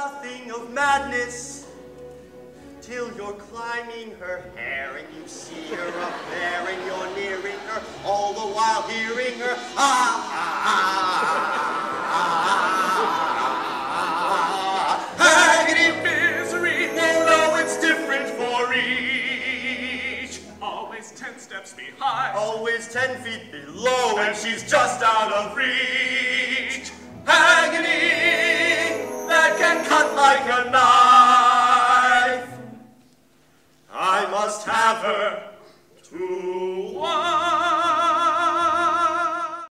nothing of madness till you're climbing her hair and you see her up there and you're nearing her all the while hearing her ah ah ah ah, ah, ah. oh Always ten steps behind. always ten feet below and she's just out of reach must have her to